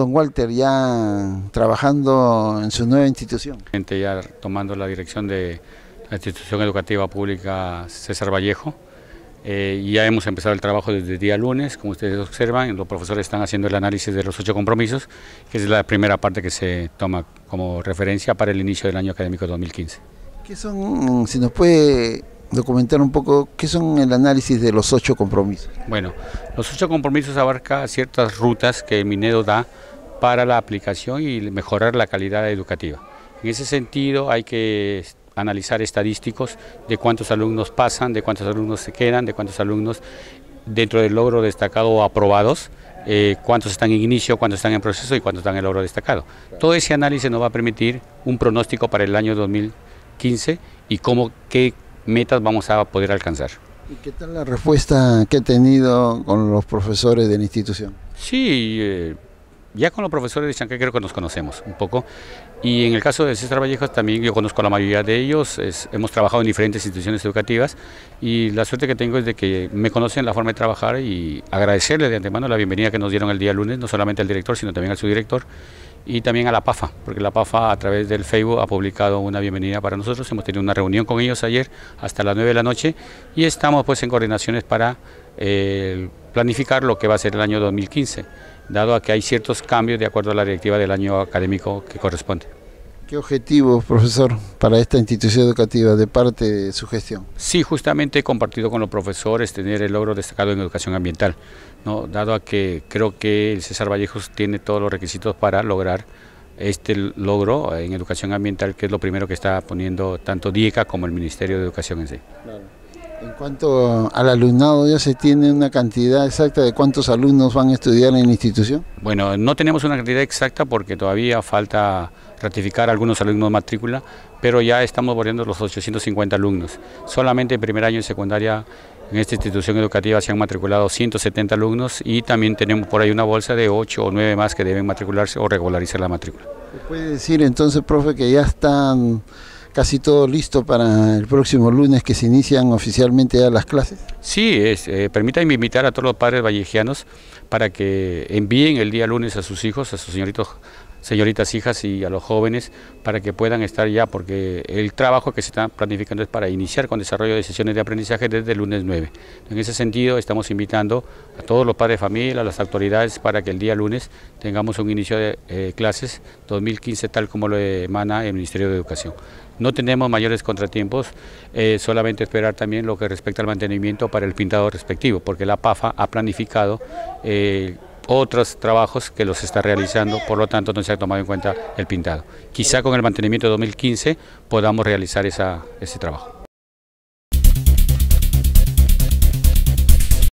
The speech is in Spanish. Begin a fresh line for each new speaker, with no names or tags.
don Walter, ya trabajando en su nueva institución?
Ya tomando la dirección de la institución educativa pública César Vallejo. Eh, ya hemos empezado el trabajo desde el día lunes, como ustedes observan, los profesores están haciendo el análisis de los ocho compromisos, que es la primera parte que se toma como referencia para el inicio del año académico 2015.
¿Qué son, si nos puede documentar un poco, qué son el análisis de los ocho compromisos?
Bueno, los ocho compromisos abarca ciertas rutas que Minedo da para la aplicación y mejorar la calidad educativa. En ese sentido hay que analizar estadísticos de cuántos alumnos pasan, de cuántos alumnos se quedan, de cuántos alumnos dentro del logro destacado o aprobados, eh, cuántos están en inicio, cuántos están en proceso y cuántos están en logro destacado. Todo ese análisis nos va a permitir un pronóstico para el año 2015 y cómo, qué metas vamos a poder alcanzar.
¿Y qué tal la respuesta que he tenido con los profesores de la institución?
Sí, eh, ya con los profesores de Chancay creo que nos conocemos un poco. Y en el caso de César Vallejos también yo conozco a la mayoría de ellos, hemos trabajado en diferentes instituciones educativas y la suerte que tengo es de que me conocen la forma de trabajar y agradecerle de antemano la bienvenida que nos dieron el día lunes, no solamente al director, sino también al subdirector y también a la PAFA, porque la PAFA a través del Facebook ha publicado una bienvenida para nosotros, hemos tenido una reunión con ellos ayer hasta las 9 de la noche y estamos pues en coordinaciones para eh, planificar lo que va a ser el año 2015 dado a que hay ciertos cambios de acuerdo a la directiva del año académico que corresponde.
¿Qué objetivos, profesor, para esta institución educativa de parte de su gestión?
Sí, justamente he compartido con los profesores tener el logro destacado en educación ambiental, ¿no? dado a que creo que el César Vallejos tiene todos los requisitos para lograr este logro en educación ambiental, que es lo primero que está poniendo tanto DIECA como el Ministerio de Educación en sí.
En cuanto al alumnado, ¿ya se tiene una cantidad exacta de cuántos alumnos van a estudiar en la institución?
Bueno, no tenemos una cantidad exacta porque todavía falta ratificar algunos alumnos matrícula, pero ya estamos bordeando los 850 alumnos. Solamente en primer año de secundaria en esta institución educativa se han matriculado 170 alumnos y también tenemos por ahí una bolsa de 8 o 9 más que deben matricularse o regularizar la matrícula.
¿Puede decir entonces, profe, que ya están casi todo listo para el próximo lunes que se inician oficialmente ya las clases?
Sí, es, eh, permítanme invitar a todos los padres vallejianos para que envíen el día lunes a sus hijos, a sus señoritos señoritas hijas y a los jóvenes para que puedan estar ya, porque el trabajo que se está planificando es para iniciar con desarrollo de sesiones de aprendizaje desde el lunes 9. En ese sentido, estamos invitando a todos los padres de familia, a las autoridades, para que el día lunes tengamos un inicio de eh, clases 2015 tal como lo emana el Ministerio de Educación. No tenemos mayores contratiempos, eh, solamente esperar también lo que respecta al mantenimiento para el pintado respectivo, porque la PAFA ha planificado eh, otros trabajos que los está realizando, por lo tanto no se ha tomado en cuenta el pintado. Quizá con el mantenimiento de 2015 podamos realizar ese trabajo.